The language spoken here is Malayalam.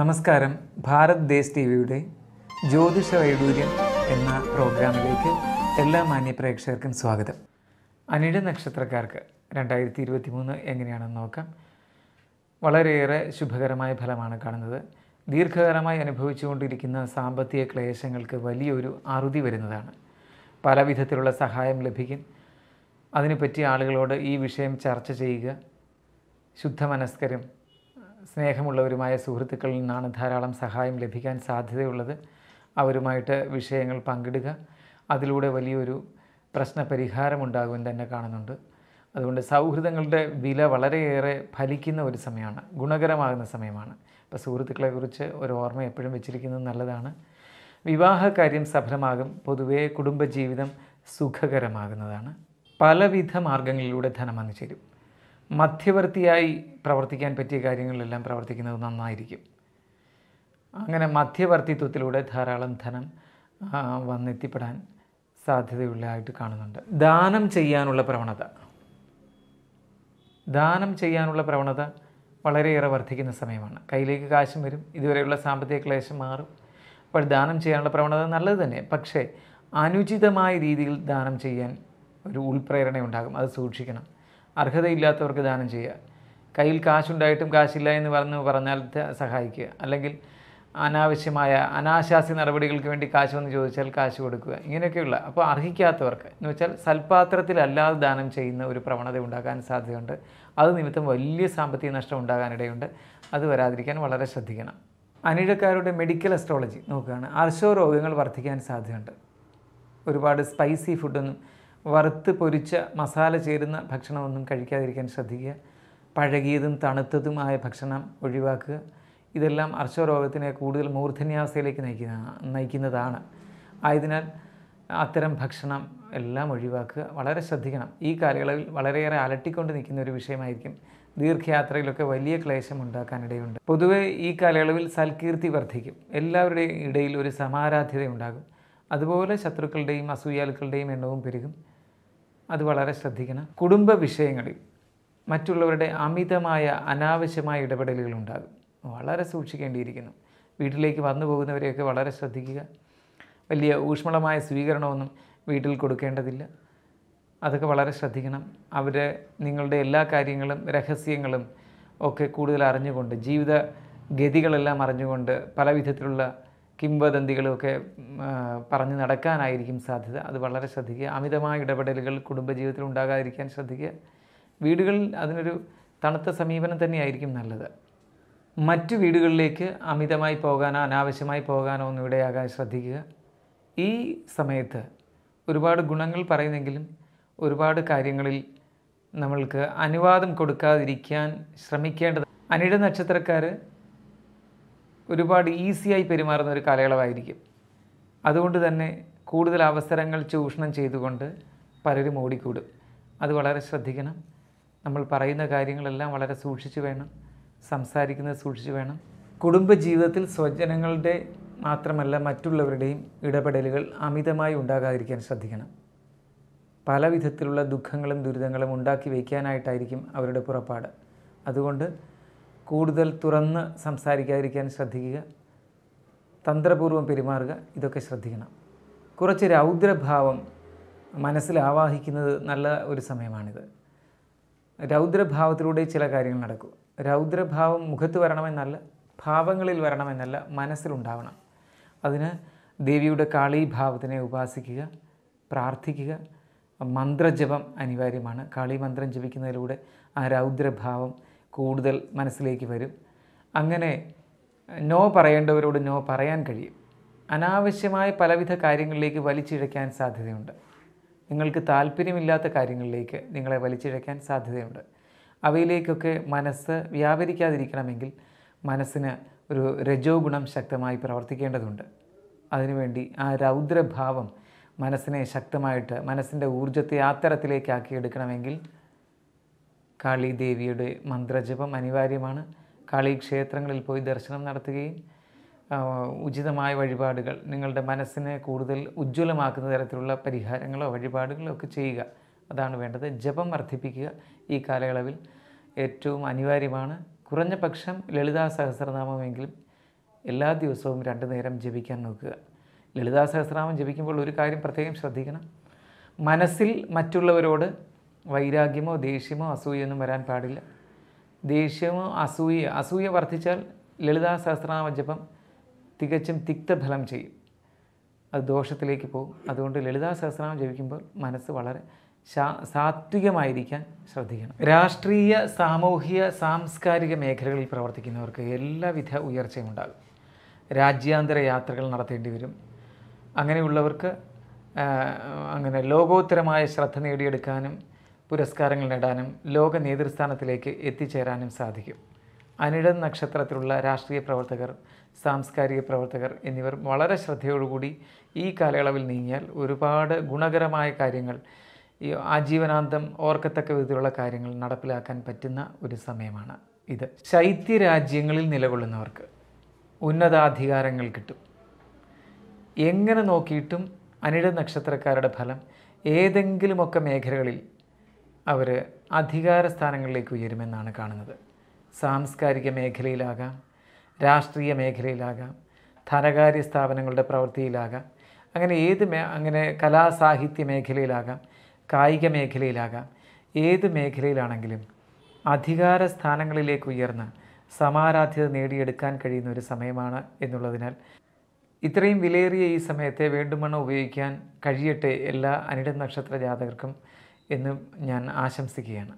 നമസ്കാരം. ഭാരത് ദേശ് ടി വിയുടെ ജ്യോതിഷ വൈഡൂര്യം എന്ന പ്രോഗ്രാമിലേക്ക് എല്ലാ മാന്യപ്രേക്ഷകർക്കും സ്വാഗതം. അനിഴ നക്ഷത്രക്കാർക്ക് രണ്ടായിരത്തി ഇരുപത്തി മൂന്ന് എങ്ങനെയാണെന്ന് നോക്കാം. വളരെയേറെ ശുഭകരമായ ഫലമാണ് കാണുന്നത്. ദീർഘകാലമായി അനുഭവിച്ചുകൊണ്ടിരിക്കുന്ന സാമ്പത്തിക ക്ലേശങ്ങൾക്ക് വലിയൊരു അറുതി വരുന്നതാണ്. പല വിധത്തിലുള്ള സഹായം ലഭിക്കും. അതിനെപ്പറ്റി ആളുകളോട് ഈ വിഷയം ചർച്ച ചെയ്യുക ശുദ്ധമനസ്കരും സ്നേഹമുള്ളവരുമായ സുഹൃത്തുക്കളിൽ നിന്നാണ് ധാരാളം സഹായം ലഭിക്കാൻ സാധ്യതയുള്ളത്. അവരുമായിട്ട് വിഷയങ്ങൾ പങ്കിടുക. അതിലൂടെ വലിയൊരു പ്രശ്നപരിഹാരമുണ്ടാകുമെന്ന് തന്നെ കാണുന്നുണ്ട്. അതുകൊണ്ട് സൗഹൃദങ്ങളുടെ വില വളരെയേറെ ഫലിക്കുന്ന ഒരു സമയമാണ്. ഗുണകരമാകുന്ന സമയമാണ്. ഇപ്പോൾ സുഹൃത്തുക്കളെക്കുറിച്ച് ഒരു ഓർമ്മ എപ്പോഴും വെച്ചിരിക്കുന്നത് നല്ലതാണ്. വിവാഹകാര്യം സഫലമാകും. പൊതുവേ കുടുംബജീവിതം സുഖകരമാകുന്നതാണ്. പലവിധ മാർഗങ്ങളിലൂടെ ധനം വന്നു ചേരും. മധ്യവർത്തിയായി പ്രവർത്തിക്കാൻ പറ്റിയ കാര്യങ്ങളിലെല്ലാം പ്രവർത്തിക്കുന്നത് നന്നായിരിക്കും. അങ്ങനെ മധ്യവർത്തിത്വത്തിലൂടെ ധാരാളം ധനം വന്നെത്തിപ്പെടാൻ സാധ്യതയുള്ളതായിട്ട് കാണുന്നുണ്ട്. ദാനം ചെയ്യാനുള്ള പ്രവണത. ദാനം ചെയ്യാനുള്ള പ്രവണത വളരെയേറെ വർദ്ധിക്കുന്ന സമയമാണ്. കയ്യിലേക്ക് കാശും വരും ഇതുവരെയുള്ള സാമ്പത്തിക ക്ലേശം മാറും. അപ്പോൾ ദാനം ചെയ്യാനുള്ള പ്രവണത നല്ലത് തന്നെ. പക്ഷേ അനുചിതമായ രീതിയിൽ ദാനം ചെയ്യാൻ ഒരു ഉൾപ്രേരണ ഉണ്ടാകും അത് സൂക്ഷിക്കണം. അർഹതയില്ലാത്തവർക്ക് ദാനം ചെയ്യുക. കയ്യിൽ കാശുണ്ടായിട്ടും കാശില്ല എന്ന് പറഞ്ഞു പറഞ്ഞാൽ സഹായിക്കുക. അല്ലെങ്കിൽ അനാവശ്യമായ അനാശാസ്യ നടപടികൾക്ക് വേണ്ടി കാശ് വന്ന് ചോദിച്ചാൽ കാശ് കൊടുക്കുക. ഇങ്ങനെയൊക്കെയുള്ള. അപ്പോൾ അർഹിക്കാത്തവർക്ക് എന്ന് വെച്ചാൽ സൽപാത്രത്തിലല്ലാതെ ദാനം ചെയ്യുന്ന ഒരു പ്രവണത ഉണ്ടാകാൻ സാധ്യതയുണ്ട്. അത് നിമിത്തം വലിയ സാമ്പത്തിക നഷ്ടം ഉണ്ടാകാനിടയുണ്ട്. അത് വരാതിരിക്കാൻ വളരെ ശ്രദ്ധിക്കണം. അനിഴക്കാരുടെ മെഡിക്കൽ അസ്ട്രോളജി നോക്കുകയാണ്. അർശോ രോഗങ്ങൾ വർദ്ധിക്കാൻ സാധ്യതയുണ്ട്. ഒരുപാട് സ്പൈസി ഫുഡൊന്നും വറുത്ത് പൊരിച്ച മസാല ചേരുന്ന ഭക്ഷണമൊന്നും കഴിക്കാതിരിക്കാൻ ശ്രദ്ധിക്കുക. പഴകിയതും തണുത്തതുമായ ഭക്ഷണം ഒഴിവാക്കുക. ഇതെല്ലാം അർശരോഗത്തിനെ കൂടുതൽ മൂർധന്യാവസ്ഥയിലേക്ക് നയിക്കുന്ന നയിക്കുന്നതാണ്. ആയതിനാൽ അത്തരം ഭക്ഷണം എല്ലാം ഒഴിവാക്കുക. വളരെ ശ്രദ്ധിക്കണം. ഈ കാലയളവിൽ വളരെയേറെ അലട്ടിക്കൊണ്ട് നിൽക്കുന്ന ഒരു വിഷയമായിരിക്കും. ദീർഘയാത്രയിലൊക്കെ വലിയ ക്ലേശം ഉണ്ടാക്കാനിടയുണ്ട്. പൊതുവെ ഈ കാലയളവിൽ സൽകീർത്തി വർദ്ധിക്കും. എല്ലാവരുടെയും ഇടയിൽ ഒരു സമാരാധ്യത ഉണ്ടാകും അതുപോലെ ശത്രുക്കളുടെയും അസൂയാലുക്കളുടെയും എണ്ണവും പെരുകും. അത് വളരെ ശ്രദ്ധിക്കണം. കുടുംബ വിഷയങ്ങളിൽ മറ്റുള്ളവരുടെ അമിതമായ അനാവശ്യമായ ഇടപെടലുകൾ ഉണ്ടാകും. വളരെ സൂക്ഷിക്കേണ്ടിയിരിക്കുന്നു. വീട്ടിലേക്ക് വന്നു പോകുന്നവരെയൊക്കെ വളരെ ശ്രദ്ധിക്കുക. വലിയ ഊഷ്മളമായ സ്വീകരണമൊന്നും വീട്ടിൽ കൊടുക്കേണ്ടതില്ല. അതൊക്കെ വളരെ ശ്രദ്ധിക്കണം. അവർ നിങ്ങളുടെ എല്ലാ കാര്യങ്ങളും രഹസ്യങ്ങളും ഒക്കെ കൂടുതൽ അറിഞ്ഞുകൊണ്ട് ജീവിത ഗതികളെല്ലാം അറിഞ്ഞുകൊണ്ട് പല വിധത്തിലുള്ള കിംവദന്തികളുമൊക്കെ ഉം, പറഞ്ഞു നടക്കാനായിരിക്കും സാധ്യത. അത് വളരെ ശ്രദ്ധിക്കുക. അമിതമായ ഇടപെടലുകൾ കുടുംബജീവിതത്തിൽ ഉണ്ടാകാതിരിക്കാൻ ശ്രദ്ധിക്കുക. വീടുകളിൽ അതിനൊരു തണുത്ത സമീപനം തന്നെയായിരിക്കും നല്ലത്. മറ്റു വീടുകളിലേക്ക് അമിതമായി പോകാനോ അനാവശ്യമായി പോകാനോ ഒന്നും ഇടയാകാൻ ശ്രദ്ധിക്കുക. ഈ സമയത്ത് ഒരുപാട് ഗുണങ്ങൾ പറയുന്നെങ്കിലും ഒരുപാട് കാര്യങ്ങളിൽ നമ്മൾക്ക് അനുവാദം കൊടുക്കാതിരിക്കാൻ ശ്രമിക്കേണ്ടത്. അനിട നക്ഷത്രക്കാർ ഒരുപാട് ഈസിയായി പെരുമാറുന്ന ഒരു കാലയളവായിരിക്കും. അതുകൊണ്ട് തന്നെ കൂടുതൽ അവസരങ്ങൾ ചൂഷണം ചെയ്തുകൊണ്ട് പലരും ഓടിക്കൂടും. അത് വളരെ ശ്രദ്ധിക്കണം. നമ്മൾ പറയുന്ന കാര്യങ്ങളെല്ലാം വളരെ സൂക്ഷിച്ചു വേണം. സംസാരിക്കുന്നത് സൂക്ഷിച്ചു വേണം. കുടുംബജീവിതത്തിൽ സ്വജനങ്ങളുടെ മാത്രമല്ല മറ്റുള്ളവരുടെയും ഇടപെടലുകൾ അമിതമായി ഉണ്ടാകാതിരിക്കാൻ ശ്രദ്ധിക്കണം. പല വിധത്തിലുള്ള ദുഃഖങ്ങളും ദുരിതങ്ങളും ഉണ്ടാക്കി വയ്ക്കാനായിട്ടായിരിക്കും അവരുടെ പുറപ്പാട്. അതുകൊണ്ട് കൂടുതൽ തുറന്ന് സംസാരിക്കാതിരിക്കാൻ ശ്രദ്ധിക്കുക. തന്ത്രപൂർവം പെരുമാറുക ഇതൊക്കെ ശ്രദ്ധിക്കണം. കുറച്ച് രൗദ്രഭാവം മനസ്സിൽ ആവാഹിക്കുന്നത് നല്ല ഒരു സമയമാണിത്. രൗദ്രഭാവത്തിലൂടെ ചില കാര്യങ്ങൾ നടക്കും. രൗദ്രഭാവം മുഖത്ത് വരണമെന്നല്ല ഭാവങ്ങളിൽ വരണമെന്നല്ല മനസ്സിലുണ്ടാവണം. അതിന് ദേവിയുടെ കാളീഭാവത്തിനെ ഉപാസിക്കുക പ്രാർത്ഥിക്കുക. മന്ത്രജപം അനിവാര്യമാണ്. കാളി മന്ത്രം ജപിക്കുന്നതിലൂടെ ആ രൗദ്രഭാവം കൂടുതൽ മനസ്സിലേക്ക് വരും. അങ്ങനെ നോ പറയേണ്ടവരോട് നോ പറയാൻ കഴിയും. അനാവശ്യമായ പലവിധ കാര്യങ്ങളിലേക്ക് വലിച്ചിഴയ്ക്കാൻ സാധ്യതയുണ്ട്. നിങ്ങൾക്ക് താല്പര്യമില്ലാത്ത കാര്യങ്ങളിലേക്ക് നിങ്ങളെ വലിച്ചിഴയ്ക്കാൻ സാധ്യതയുണ്ട്. അവയിലേക്കൊക്കെ മനസ്സ് വ്യാപരിക്കാതിരിക്കണമെങ്കിൽ മനസ്സിന് ഒരു രജോ ഗുണം ശക്തമായി പ്രവർത്തിക്കേണ്ടതുണ്ട്. അതിനുവേണ്ടി ആ രൗദ്രഭാവം മനസ്സിനെ ശക്തമായിട്ട് മനസ്സിന്റെ ഊർജത്തെ ആ എടുക്കണമെങ്കിൽ കാളി ദേവിയുടെ മന്ത്രജപം അനിവാര്യമാണ്. കാളി ക്ഷേത്രങ്ങളിൽ പോയി ദർശനം നടത്തുകയും ഉചിതമായ വഴിപാടുകൾ നിങ്ങളുടെ മനസ്സിനെ കൂടുതൽ ഉജ്ജ്വലമാക്കുന്ന തരത്തിലുള്ള പരിഹാരങ്ങളോ വഴിപാടുകളോ ഒക്കെ ചെയ്യുക. അതാണ് വേണ്ടത്. ജപം വർദ്ധിപ്പിക്കുക ഈ കാലയളവിൽ ഏറ്റവും അനിവാര്യമാണ്. കുറഞ്ഞ പക്ഷം ലളിതാ സഹസ്രനാമമെങ്കിലും എല്ലാ ദിവസവും രണ്ടു നേരം ജപിക്കാൻ നോക്കുക. ലളിതാ സഹസ്രനാമം ജപിക്കുമ്പോൾ ഒരു കാര്യം പ്രത്യേകം ശ്രദ്ധിക്കണം. മനസ്സിൽ മറ്റുള്ളവരോട് വൈരാഗ്യമോ ദേഷ്യമോ അസൂയൊന്നും വരാൻ പാടില്ല. ദേഷ്യമോ അസൂയ അസൂയ വർദ്ധിച്ചാൽ ലളിതാ സഹസ്രനാമ ജപം തികച്ചും തിക്തഫലം ചെയ്യും. അത് ദോഷത്തിലേക്ക് പോകും. അതുകൊണ്ട് ലളിതാ സഹസ്രനാമം ജപിക്കുമ്പോൾ മനസ്സ് വളരെ സാത്വികമായിരിക്കാൻ ശ്രദ്ധിക്കണം. രാഷ്ട്രീയ സാമൂഹിക സാംസ്കാരിക മേഖലകളിൽ പ്രവർത്തിക്കുന്നവർക്ക് എല്ലാവിധ ഉയർച്ചയും ഉണ്ടാകും. രാജ്യാന്തര യാത്രകൾ നടത്തേണ്ടി വരും. അങ്ങനെയുള്ളവർക്ക് അങ്ങനെ ലോകോത്തരമായ ശ്രദ്ധ നേടിയെടുക്കാനും പുരസ്കാരങ്ങൾ നേടാനും ലോക നേതൃസ്ഥാനത്തിലേക്ക് എത്തിച്ചേരാനും സാധിക്കും. അനിഴം നക്ഷത്രത്തിലുള്ള രാഷ്ട്രീയ പ്രവർത്തകർ സാംസ്കാരിക പ്രവർത്തകർ എന്നിവർ വളരെ ശ്രദ്ധയോടുകൂടി ഈ കാലയളവിൽ നീങ്ങിയാൽ ഒരുപാട് ഗുണകരമായ കാര്യങ്ങൾ ഈ ആജീവനാന്തം ഓർക്കത്തക്ക വിധത്തിലുള്ള കാര്യങ്ങൾ നടപ്പിലാക്കാൻ പറ്റുന്ന ഒരു സമയമാണ് ഇത്. ശൈത്യരാജ്യങ്ങളിൽ നിലകൊള്ളുന്നവർക്ക് ഉന്നതാധികാരങ്ങൾ കിട്ടും. എങ്ങനെ നോക്കിയിട്ടും അനിഴ നക്ഷത്രക്കാരുടെ ഫലം ഏതെങ്കിലുമൊക്കെ മേഖലകളിൽ അവർ അധികാര സ്ഥാനങ്ങളിലേക്ക് ഉയരുമെന്നാണ് കാണുന്നത്. സാംസ്കാരിക മേഖലയിലാകാം രാഷ്ട്രീയ മേഖലയിലാകാം ധനകാര്യ സ്ഥാപനങ്ങളുടെ പ്രവൃത്തിയിലാകാം അങ്ങനെ ഏത് മേ അങ്ങനെ കലാസാഹിത്യ മേഖലയിലാകാം കായിക മേഖലയിലാകാം ഏത് മേഖലയിലാണെങ്കിലും അധികാര സ്ഥാനങ്ങളിലേക്ക് ഉയർന്ന് സമാരാധ്യത നേടിയെടുക്കാൻ കഴിയുന്ന ഒരു സമയമാണ് എന്നുള്ളതിനാൽ ഇത്രയും വിലയേറിയ ഈ സമയത്തെ വേണ്ടുമണ്ണം ഉപയോഗിക്കാൻ കഴിയട്ടെ എല്ലാ അനിട നക്ഷത്ര ജാതകർക്കും എന്നും ഞാൻ ആശംസിക്കുകയാണ്.